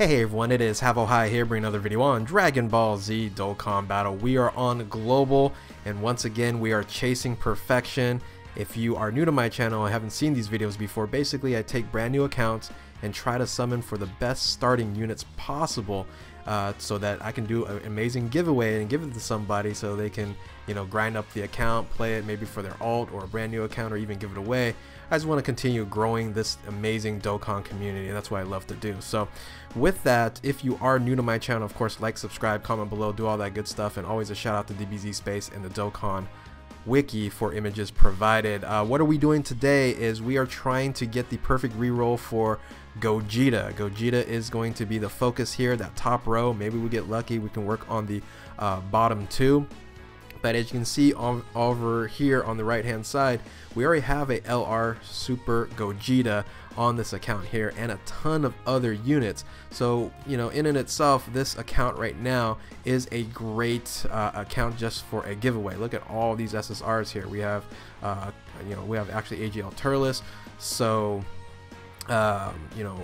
Hey everyone, it is Havohei here bringing another video on Dragon Ball Z Dokkan Battle. We are on Global, and once again we are chasing perfection. If you are new to my channel and haven't seen these videos before, basically I take brand new accounts and try to summon for the best starting units possible uh, so that I can do an amazing giveaway and give it to somebody so they can, you know, grind up the account, play it maybe for their alt or a brand new account or even give it away. I just want to continue growing this amazing Dokkan community and that's what I love to do. So with that, if you are new to my channel, of course, like, subscribe, comment below, do all that good stuff, and always a shout out to DBZ Space and the Dokkan wiki for images provided. Uh, what are we doing today is we are trying to get the perfect reroll for Gogeta. Gogeta is going to be the focus here, that top row. Maybe we get lucky, we can work on the uh, bottom two. But as you can see over here on the right hand side, we already have a LR Super Gogeta on this account here and a ton of other units. So, you know, in and itself, this account right now is a great uh, account just for a giveaway. Look at all these SSRs here. We have, uh, you know, we have actually AGL Turles. So, um, you know,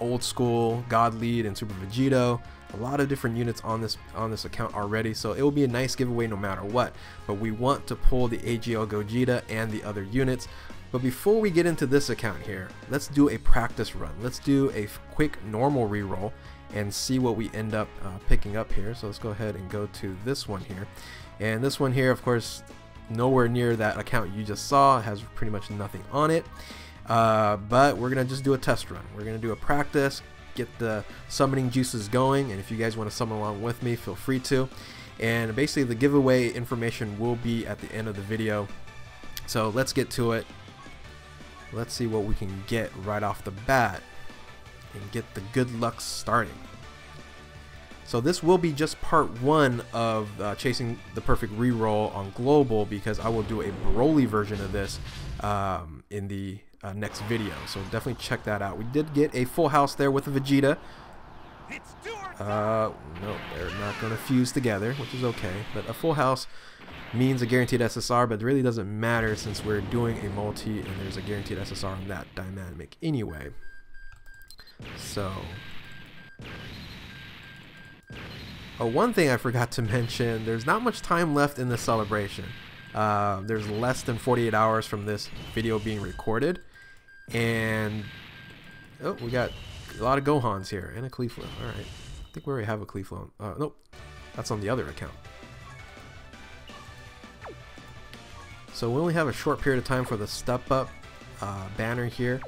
old school God Lead and Super Vegito a lot of different units on this on this account already so it will be a nice giveaway no matter what. But we want to pull the AGL Gogeta and the other units. But before we get into this account here let's do a practice run. Let's do a quick normal reroll and see what we end up uh, picking up here. So let's go ahead and go to this one here. And this one here of course nowhere near that account you just saw. Has pretty much nothing on it. Uh, but we're gonna just do a test run. We're gonna do a practice get the summoning juices going and if you guys want to summon along with me feel free to. And basically the giveaway information will be at the end of the video. So let's get to it. Let's see what we can get right off the bat and get the good luck starting. So this will be just part one of uh, chasing the perfect reroll on global because I will do a Broly version of this um, in the uh, next video. So definitely check that out. We did get a full house there with a Vegeta. Uh, no, they're not going to fuse together, which is okay. But a full house means a guaranteed SSR, but it really doesn't matter since we're doing a multi and there's a guaranteed SSR on that dynamic anyway. So... Oh, one thing I forgot to mention, there's not much time left in the celebration. Uh, there's less than 48 hours from this video being recorded. And oh, we got a lot of Gohans here and a Cleeflin. All right, I think we already have a Cleeflin. Uh, nope, that's on the other account. So we only have a short period of time for the step up uh, banner here.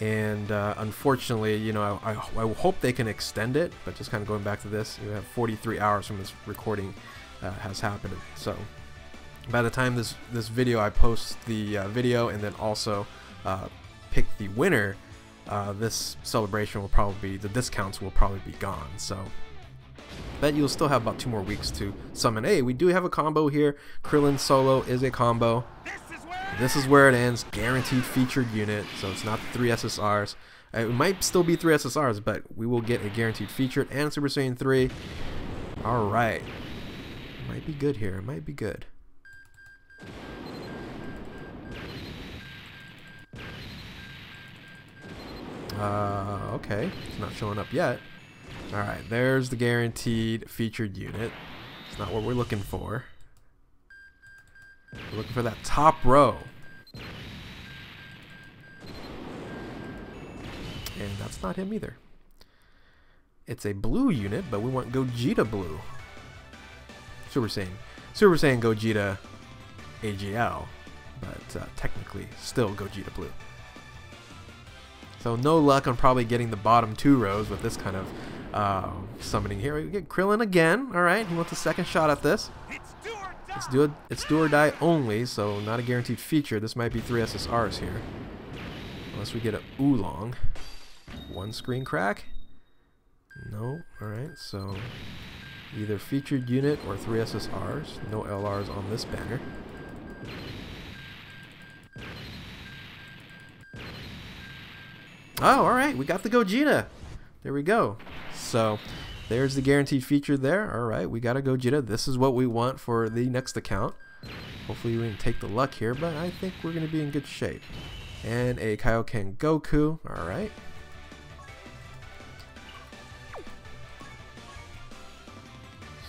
And uh, unfortunately, you know, I, I, I, hope they can extend it, but just kind of going back to this, you have 43 hours from this recording uh, has happened. So by the time this, this video, I post the uh, video and then also uh, pick the winner, uh, this celebration will probably be, the discounts will probably be gone. So, bet you'll still have about two more weeks to summon. Hey, we do have a combo here. Krillin Solo is a combo. This is where it ends. Guaranteed featured unit, so it's not three SSRs. Uh, it might still be three SSRs, but we will get a guaranteed featured and Super Saiyan 3. Alright. Might be good here. Might be good. Uh, okay. It's not showing up yet. Alright, there's the guaranteed featured unit. It's not what we're looking for. We're looking for that top row. And that's not him either. It's a blue unit, but we want Gogeta blue. Super Saiyan. Super Saiyan Gogeta AGL, but uh, technically still Gogeta blue. So no luck on probably getting the bottom two rows with this kind of uh, summoning here. We get Krillin again. All right, he wants a second shot at this. It's do it. It's do or die only, so not a guaranteed feature. This might be three SSRs here, unless we get a oolong. One screen crack. No. All right, so either featured unit or three SSRs. No LRs on this banner. Oh, all right, we got the Gogeta. There we go. So there's the guaranteed feature there. All right, we got a Gogeta. This is what we want for the next account. Hopefully we can take the luck here, but I think we're going to be in good shape. And a Kaioken Goku. All right.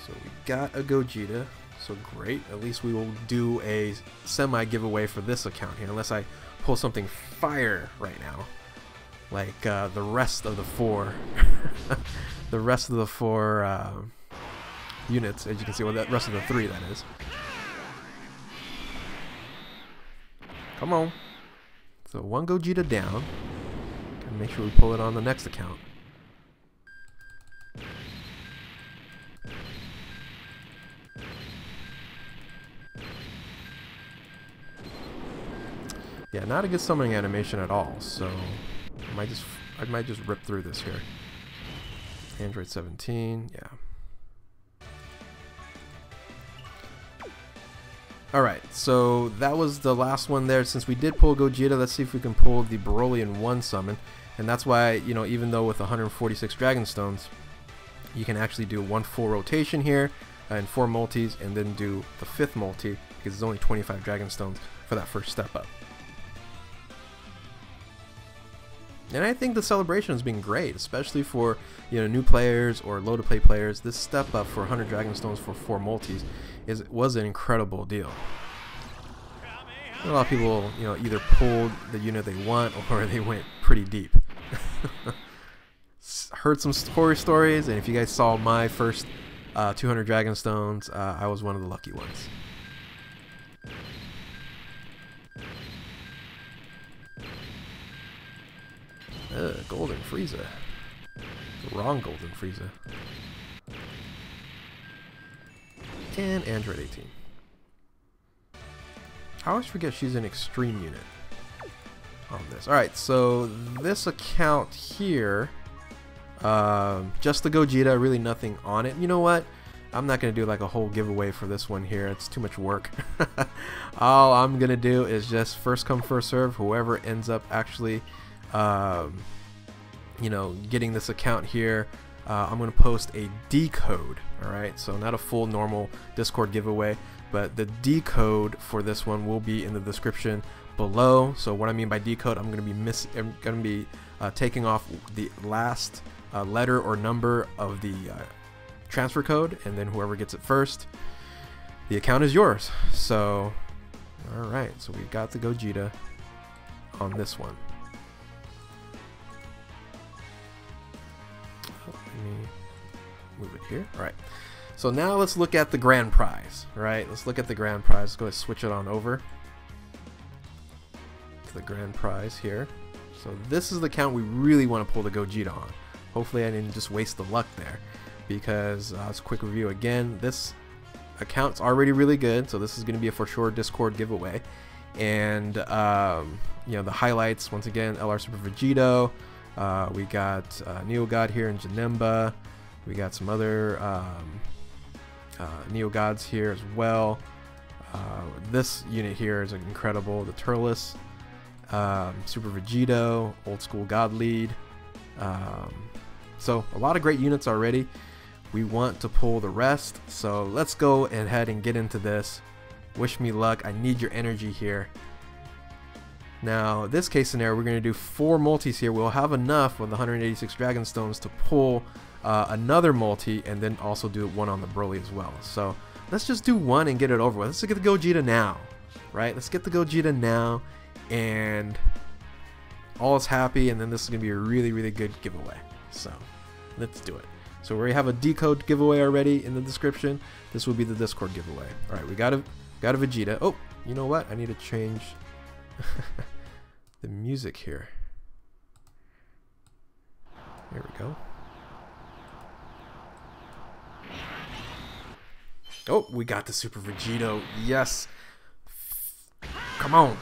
So we got a Gogeta. So great. At least we will do a semi giveaway for this account here, unless I pull something fire right now like uh, the rest of the four, the rest of the four uh, units, as you can see. Well, that rest of the three, that is. Come on. So one Gogeta down. Gotta make sure we pull it on the next account. Yeah, not a good summoning animation at all, so I might just I might just rip through this here. Android 17, yeah. Alright, so that was the last one there. Since we did pull Gogeta, let's see if we can pull the Broly in one summon. And that's why, you know, even though with 146 Dragon Stones, you can actually do one full rotation here uh, and four multis and then do the fifth multi because it's only 25 Dragon Stones for that first step up. And I think the celebration has been great, especially for you know new players or low to play players. This step up for 100 Dragon Stones for four multis is was an incredible deal. A lot of people you know either pulled the unit they want or they went pretty deep. Heard some horror stories, and if you guys saw my first uh, 200 Dragon Stones, uh, I was one of the lucky ones. Ugh, Golden Frieza. Wrong Golden Frieza. And Android 18. I always forget she's an extreme unit on this. Alright, so this account here, um, just the Gogeta, really nothing on it. You know what? I'm not going to do like a whole giveaway for this one here. It's too much work. All I'm going to do is just first come, first serve. Whoever ends up actually um, you know, getting this account here, uh, I'm going to post a decode. All right, so not a full normal Discord giveaway, but the decode for this one will be in the description below. So what I mean by decode, I'm going to be miss, I'm going to be uh, taking off the last uh, letter or number of the uh, transfer code, and then whoever gets it first, the account is yours. So, all right, so we got the Gogeta on this one. Move it here. All right. So now let's look at the grand prize. Right, let's look at the grand prize. Let's go ahead and switch it on over to the grand prize here. So this is the count we really want to pull the Gogeta on. Hopefully I didn't just waste the luck there because uh, it's a quick review again. This account's already really good, so this is going to be a for sure Discord giveaway. And um, you know the highlights once again: LR Super Vegito. Uh, we got uh, Neo God here in Janemba. We got some other um, uh, Neo Gods here as well. Uh, this unit here is incredible. The Turles, um, Super Vegito, Old School God Lead. Um, so a lot of great units already. We want to pull the rest. So let's go ahead and get into this. Wish me luck. I need your energy here. Now, this case scenario, we're going to do four multis here. We'll have enough with 186 Dragon Stones to pull uh, another multi and then also do one on the Broly as well. So let's just do one and get it over with. Let's get the Gogeta now, right? Let's get the Gogeta now and all is happy and then this is going to be a really, really good giveaway. So let's do it. So we have a decode giveaway already in the description. This will be the Discord giveaway. All right, we got a got a Vegeta. Oh, you know what? I need to change the music here. There we go. Oh, we got the Super Vegito. Yes. Come on.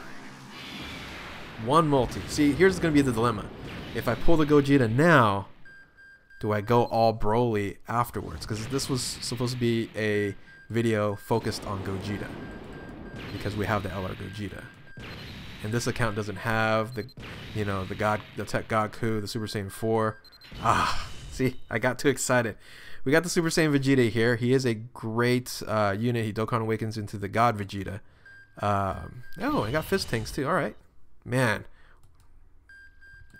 One multi. See, here's going to be the dilemma. If I pull the Gogeta now, do I go all Broly afterwards? Because this was supposed to be a video focused on Gogeta. Because we have the LR Gogeta and this account doesn't have the, you know, the God, the Tech Goku, the Super Saiyan 4. Ah, see, I got too excited. We got the Super Saiyan Vegeta here. He is a great uh, unit. He Dokkan awakens into the God Vegeta. Um, oh, I got fist tanks too. All right, man.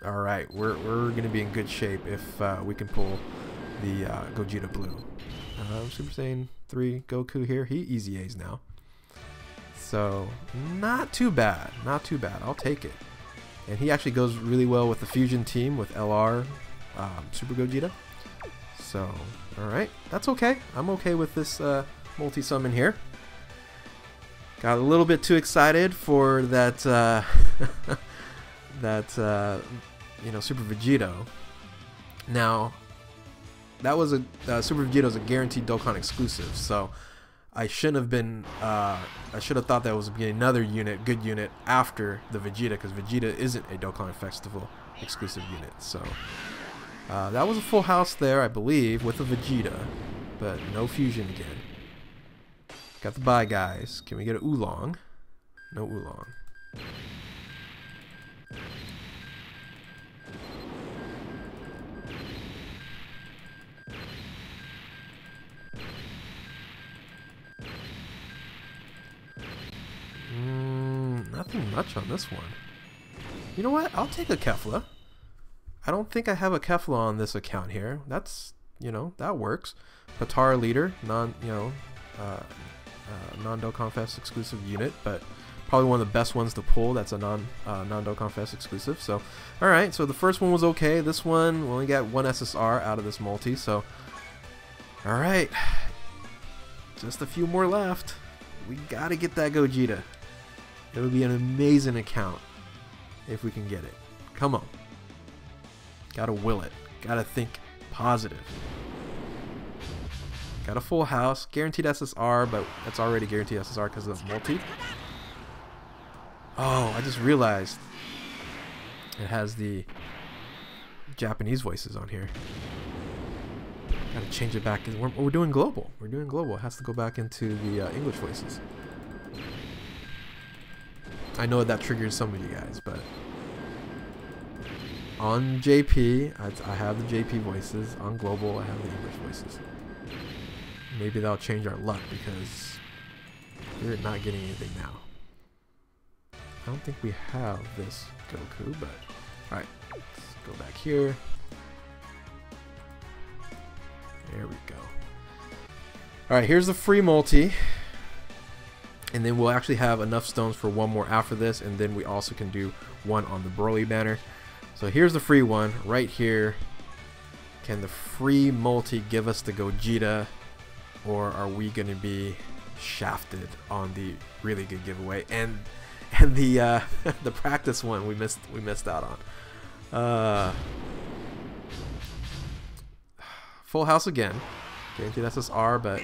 All right, we're we're gonna be in good shape if uh, we can pull the uh, Gogeta Blue. Uh, Super Saiyan 3 Goku here. He EZAs now. So, not too bad. Not too bad. I'll take it. And he actually goes really well with the Fusion team with LR um, Super Gogeta. So, alright. That's okay. I'm okay with this uh, multi-summon here. Got a little bit too excited for that, uh, that, uh, you know, Super Vegito. Now, that was a uh, Super Vegito is a guaranteed Dokkan exclusive, so I shouldn't have been. Uh, I should have thought that was another unit, good unit after the Vegeta, because Vegeta isn't a Dokkan Festival exclusive unit. So uh, that was a full house there, I believe, with a Vegeta, but no fusion again. Got the bye guys. Can we get an oolong? No oolong. Mm, nothing much on this one. You know what? I'll take a Kefla. I don't think I have a Kefla on this account here. That's, you know, that works. Potara leader, non, you know, uh, uh, non-Dokkan exclusive unit, but probably one of the best ones to pull. That's a non uh, Fest exclusive. So, all right. So the first one was okay. This one we only got one SSR out of this multi. So, all right. Just a few more left. We gotta get that Gogeta. It would be an amazing account if we can get it. Come on. Gotta will it. Gotta think positive. Got a full house. Guaranteed SSR, but that's already guaranteed SSR because of the multi. Oh, I just realized it has the Japanese voices on here. Gotta change it back. We're, we're doing global. We're doing global. It has to go back into the uh, English voices. I know that triggers some of you guys, but on JP, I, I, have the JP voices. On global, I have the English voices. Maybe that'll change our luck because we're not getting anything now. I don't think we have this Goku, but alright, let's go back here. There we go. Alright, here's the free multi. And then we'll actually have enough stones for one more after this, and then we also can do one on the Broly banner. So here's the free one right here. Can the free multi give us the Gogeta, or are we going to be shafted on the really good giveaway and and the uh, the practice one we missed we missed out on. Uh, full house again. Guaranteed SSR, but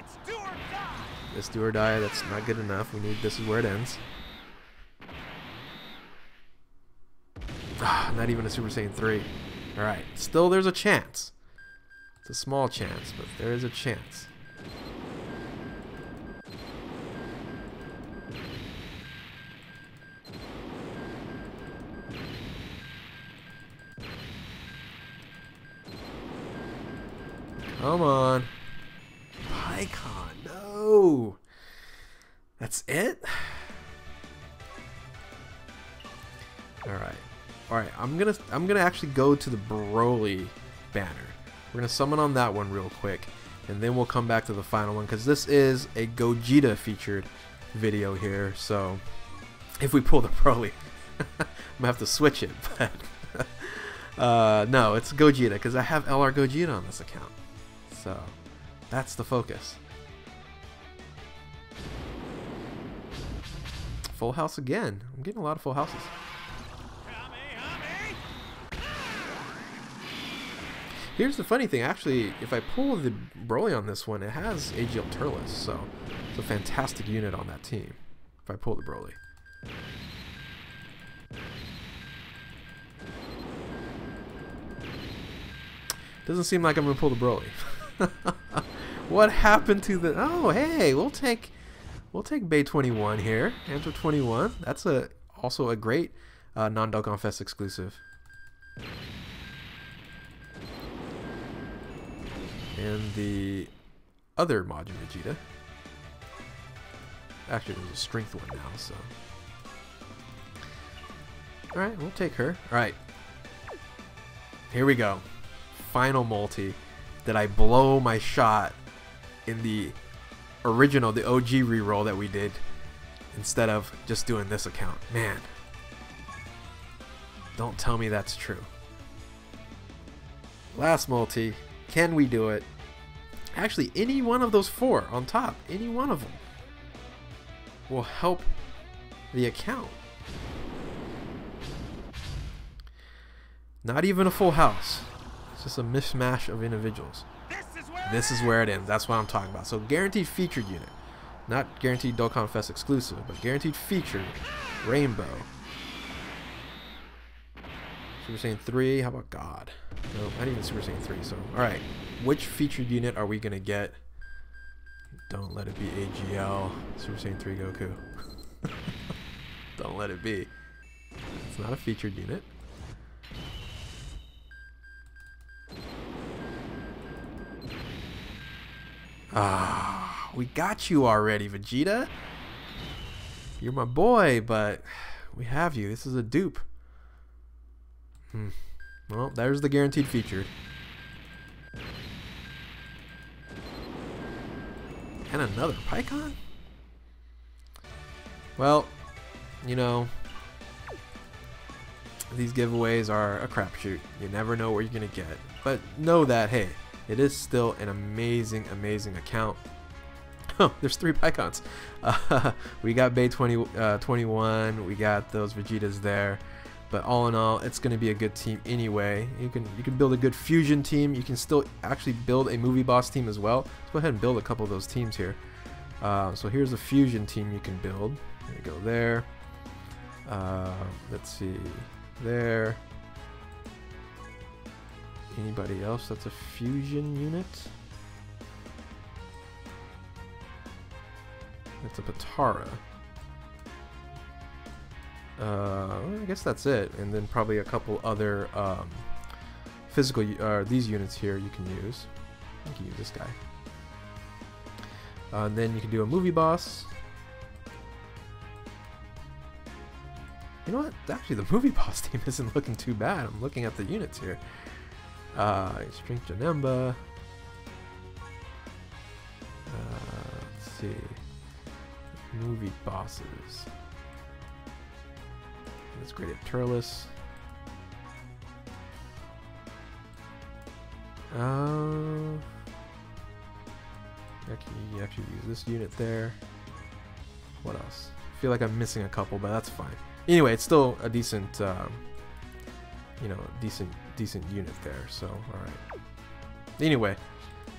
this do or die, that's not good enough. We need this is where it ends. Ah, not even a Super Saiyan 3. Alright, still there's a chance. It's a small chance, but there is a chance. Come on. Pikkon, no. That's it? Alright. Alright, I'm gonna I'm gonna actually go to the Broly banner. We're gonna summon on that one real quick. And then we'll come back to the final one because this is a Gogeta featured video here. So if we pull the Broly, I'm gonna have to switch it. But uh, no, it's Gogeta because I have LR Gogeta on this account. So that's the focus. Full house again. I'm getting a lot of full houses. Here's the funny thing, actually, if I pull the Broly on this one, it has AGL Turles, so it's a fantastic unit on that team. If I pull the Broly. Doesn't seem like I'm gonna pull the Broly. what happened to the? Oh, hey, we'll take we'll take Bay 21 here. Android 21. That's a also a great uh, non-Dokkan Fest exclusive. And the other Majin Vegeta. Actually, there's a strength one now, so. Alright, we'll take her. Alright. Here we go. Final multi. Did I blow my shot in the original, the OG reroll that we did instead of just doing this account. Man, don't tell me that's true. Last multi, can we do it? Actually, any one of those four on top, any one of them will help the account. Not even a full house. It's just a mishmash of individuals. This is where it ends. That's what I'm talking about. So guaranteed featured unit. Not guaranteed Dokkan Fest exclusive, but guaranteed featured Rainbow. Super Saiyan 3, how about God? No, not even Super Saiyan 3, so alright. Which featured unit are we gonna get? Don't let it be AGL, Super Saiyan 3 Goku. Don't let it be. It's not a featured unit. Ah, we got you already, Vegeta. You're my boy, but we have you. This is a dupe. Hmm. Well, there's the guaranteed featured. And another Pikkon? Well, you know, these giveaways are a crapshoot. You never know what you're going to get. But know that, hey, it is still an amazing, amazing account. Oh, there's three Pikkons. Uh, we got Bay 20, uh, 21. We got those Vegetas there. But all in all, it's going to be a good team anyway. You can you can build a good fusion team. You can still actually build a movie boss team as well. Let's go ahead and build a couple of those teams here. Uh, so here's a fusion team you can build. There you go there. Uh, let's see. There. Anybody else that's a fusion unit? It's a Potara. Uh, I guess that's it. And then probably a couple other um, physical, uh, these units here you can use. You can use this guy. Uh, and then you can do a movie boss. You know what? Actually, the movie boss team isn't looking too bad. I'm looking at the units here. Uh, Strength Janemba. Uh, let's see. Movie bosses. That's great at Turles. Uh, actually, you actually use this unit there. What else? I feel like I'm missing a couple, but that's fine. Anyway, it's still a decent, um, you know, decent, decent unit there. So, all right. Anyway,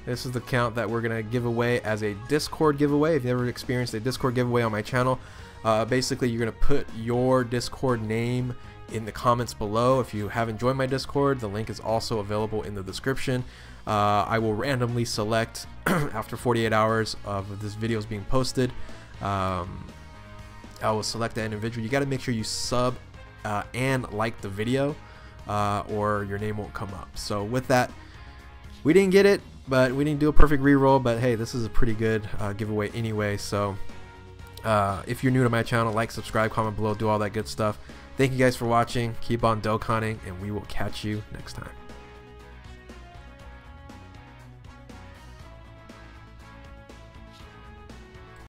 this is the count that we're gonna give away as a Discord giveaway. If you've ever experienced a Discord giveaway on my channel, uh, basically you're gonna put your Discord name in the comments below. If you haven't joined my Discord, the link is also available in the description. Uh, I will randomly select after 48 hours of this video is being posted. Um, I will select that individual. You got to make sure you sub uh, and like the video, uh, or your name won't come up. So with that, we didn't get it, but we didn't do a perfect reroll. But hey, this is a pretty good uh, giveaway anyway. So uh, if you're new to my channel, like, subscribe, comment below, do all that good stuff. Thank you guys for watching. Keep on Dokkaning, and we will catch you next time.